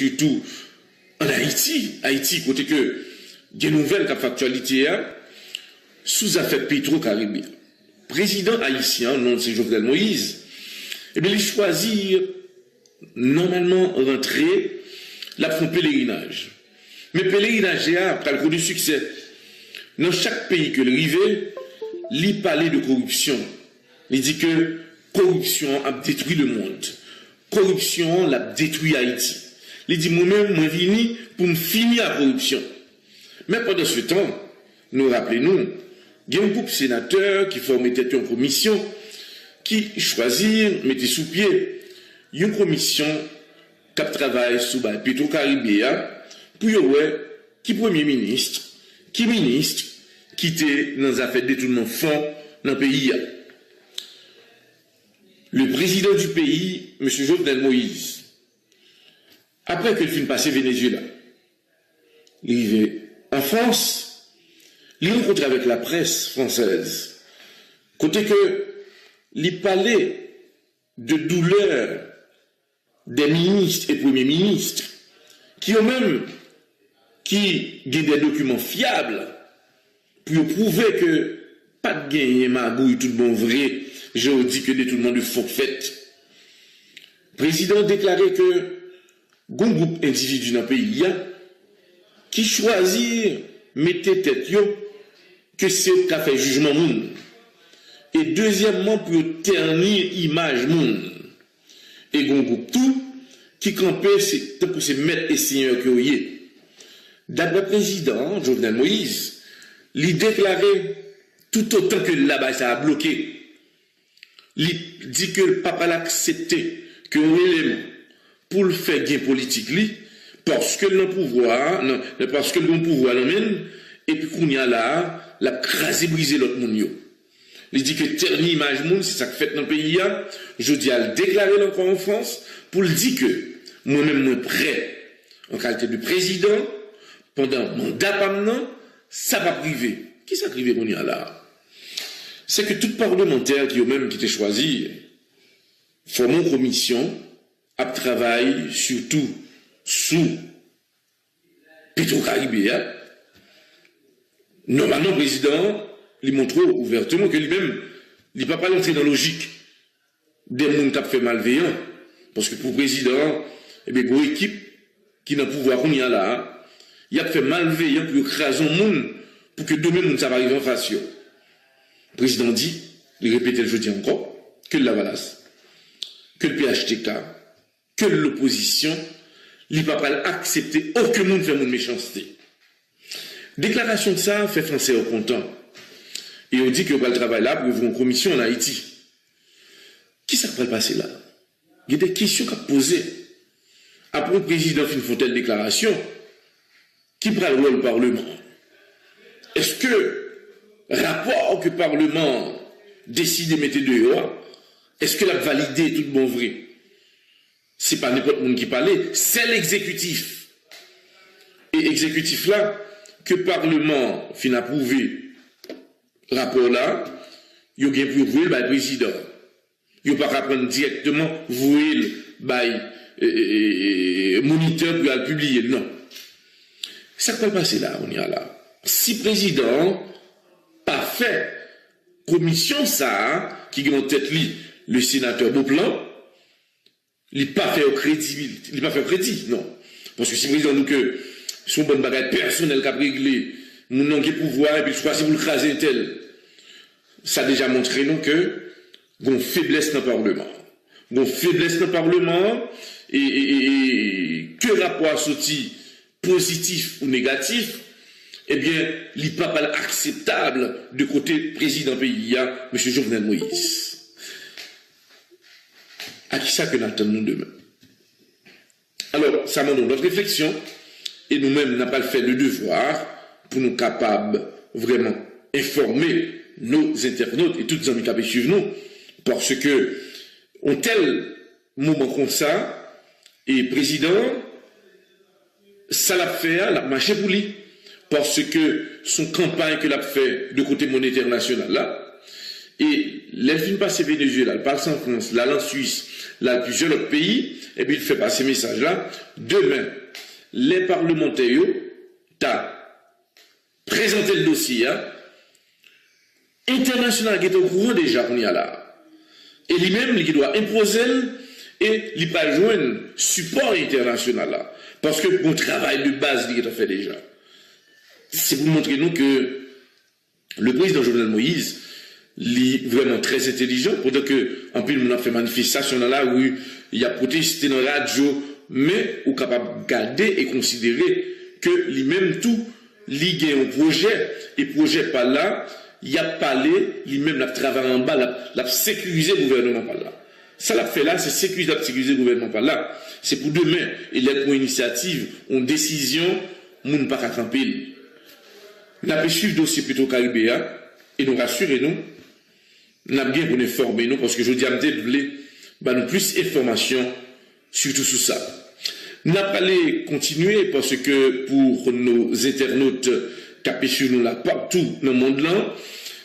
surtout en Haïti. Haïti, côté que, il y a une nouvelle qui a actualité, hein, sous affaire Petro-Caribé. Président haïtien, nom de Jovenel Moïse, eh bien, il choisit normalement rentrer la font pèlerinage. Mais pèlerinage, le coup du succès, dans chaque pays que rivet, il parlait de corruption. Il dit que corruption a détruit le monde. Corruption l'a détruit Haïti. Il dit moi-même, moi vini pour me finir la corruption. Mais pendant ce temps, nous rappelons-nous, il y a un groupe sénateur qui formait une commission qui choisit, mettait sous pied une commission qui travaille sous Petro Caribéa pour voir qui premier ministre, qui ministre, qui était dans les affaires de détournement fonds dans le pays. Le président du pays, M. Jovenel Moïse, après qu'il finit passer Venezuela, il en France, il rencontre avec la presse française, côté que il parlait de douleur des ministres et premiers ministres qui ont même qui ont des documents fiables pour prouver que pas de gain magouille tout bon vrai, j'ai dit que tout le monde faux fait. Le président déclaré que un groupe individu dans le pays qui choisit mettre tête que c'est qui a fait jugement monde. Et deuxièmement pour ternir image monde. Et un groupe tout qui campait pour se mettre et seigneur que D'après le président Jovenel Moïse, il déclarait tout autant que là-bas ça a bloqué. Il dit que le papa l'a accepté que élément pour le faire gain politique parce que le pouvoir, parce que le pouvoir et puis qu'on y a là, l'a crasé, brisé l'autre monde. Il dit que terni image c'est ça que fait dans le pays, je dis à le déclarer encore en France, pour le dire que moi-même, moi prêt, en qualité de président, pendant mon mandat ça va priver. Qui ça privé qu'on y a là? C'est que tout parlementaire qui au même était choisi, forme une à travail surtout sous Petro-Caribéa. Normalement, le président, il montre ouvertement que lui-même, il ne peut pas entrer dans la logique des gens qui fait malveillant. Parce que pour le président, eh bien, une équipe qui n'a pouvoir qu'on y là, il a fait malveillant pour écraser le monde pour que demain, ça va en face. Le président dit, il répète le jeudi encore, que la Valasse, que le PHTK, que l'opposition, ne va pas accepter aucun monde méchanceté. Déclaration de ça fait français au content. Et on dit que le travail là pour une commission en Haïti. Qui ça va passer là? Il y a des questions à poser. Après le président fait une telle déclaration, qui prend le Parlement? Est-ce que rapport que le Parlement décide de mettre dehors, est-ce que la validé tout bon vrai? C'est pas n'importe qui qui parlait, c'est l'exécutif. Et exécutif là, que le Parlement fin approuvé rapport là, il a pour le président. Il pas prendre directement vouer le moniteur pour le publier. Non. Ça peut passer là, on y a là. Si président pas fait commission ça, qui est en tête le sénateur Beauplan, il n'a pas fait au crédit, il pas fait au crédit, non. Parce que si président nous que son bonne bagarre personnelle qui a réglé, mon nom qui pouvoir, et puis crois si vous le crasez tel, ça a déjà montré nous que, une faiblesse dans le Parlement. Une faiblesse Parlement, et, et, que rapport sorti positif ou négatif, eh bien, il n'est pas acceptable de côté président pays, M. Jovenel Moïse. À qui ça que nous demain Alors, ça m'a donné notre réflexion, et nous-mêmes n'avons pas fait le devoir pour nous capables vraiment informer nos internautes et toutes les amis qui suivre nous, parce que, en tel moment comme ça, et président, ça l'a fait, l'a marché pour lui. Parce que son campagne que l'a fait de côté monétaire national là, et l'elle vient passer Venezuela, elle passe en France, là en Suisse, là, plusieurs autres pays, et puis il fait passer ce message-là. Demain, les parlementaires, t'as présenté le dossier, hein, international qui est au courant déjà qu'on y a là. Et lui-même, il doit imposer et il pas joindre support international là. Parce que mon travail de base, il a fait déjà. C'est pour montrer que le président Jovenel Moïse, est vraiment très intelligent, pendant que, en plus, on a fait manifestation là où il a protesté dans la radio, mais ou capable de garder et considérer que lui-même tout, lié un projet, et projet pas là, il a parlé, lui-même l'a travaillé en bas, l'a sécurisé le gouvernement par là. Ça l'a fait là, c'est sécuriser, sécuriser le gouvernement par là. C'est pour demain. Et l'être pour initiative, une décision, moun pas qu'à camper. N'a pas suivre dossier plutôt caribéen, et nous rassurer nous, n'a bien pour nous parce que je dis à bah, nous plus d'informations, surtout sur ça. N'a pas les continuer parce que pour nos internautes capés sur nous là partout dans le monde là,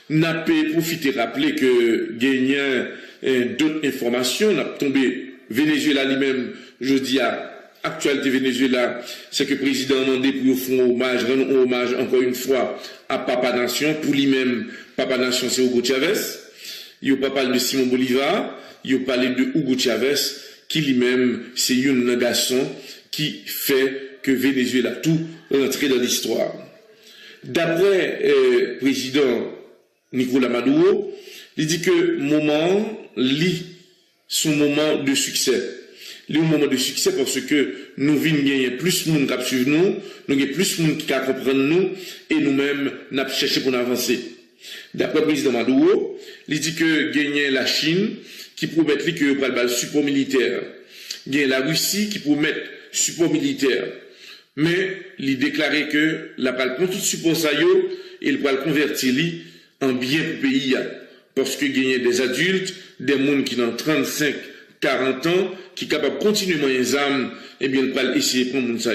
n'a pas profiter rappeler que gagnant d'autres informations, n'a tombé Venezuela lui-même, je dis à actualité Venezuela, c'est que le président a demandé pour faire hommage, rendre hommage encore une fois à Papa Nation, pour lui-même, Papa Nation c'est Hugo Chavez. Il a pas parlé de Simon Bolivar, il a parlé de Hugo Chavez, qui lui-même, c'est une garçon qui fait que Venezuela tout rentré dans l'histoire. D'après le euh, président Nicolas Maduro, il dit que moment, lit son moment de succès. Le moment de succès parce que nous venons gagner plus de monde qui suivre nous, nous avons plus de monde qui comprendre nous, et nous-mêmes, nous avons cherché pour avancer. D'après le président Maduro, il dit que gagner la Chine, qui promet que y a le support militaire. Gagner la Russie, qui promet support militaire. Mais, il déclaré que la balle prend tout support ça et il le convertir en bien pour pays. Parce que gagner des adultes, des gens qui ont 35, 40 ans, qui de continuer les âmes, et eh bien, va essayer prendre ça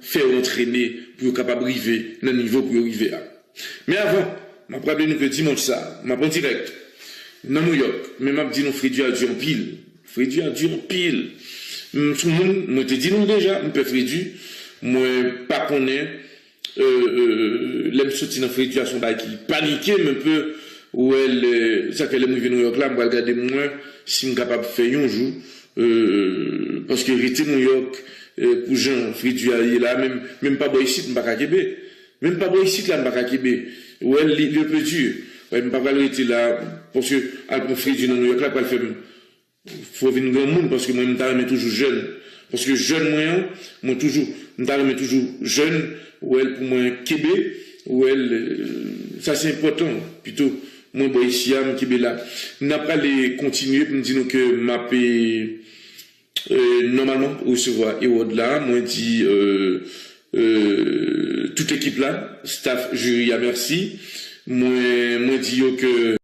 faire entraîner pour capable d'arriver dans niveau pour arriver là. Mais avant, Ma prable nou ke dimanche sa, ma pon direk, nan New York, men map di nou Freddy a di an pil. Freddy a di an pil. Sou moun, mwen te di nou deja, mwen pe Freddy, mwen pa konen, euh, euh, lem soti nan Freddy a son bay ki panike, mwen pe, ou el, euh, sa ke lem mwen ve New York la, mwen al gade mwen, si mwen kapap fe yon jou, euh, euh paske rete New York, euh, pou jen Freddy a ye la, men pa boy sit mwen baka kebe. Men pa boy sit la mwen baka kebe. Pas Québec. Ou elle, le plus dur. Ouais, je ne pas rester là, parce que, à Frédéric dans New York là, pas faut venir grand monde parce que moi, je suis toujours jeune. Parce que jeune moyen, moi toujours, je suis toujours jeune, ou elle pour moi Québec, ou elle, euh, ça c'est important, plutôt, moi, bon, ici, à Québec là. N'a pas les continuer pour me dire que ma paix, euh, normalement, recevoir et au-delà, moi, dit, euh, euh, toute l'équipe là, staff, jury, merci. Moi, moi, dit que,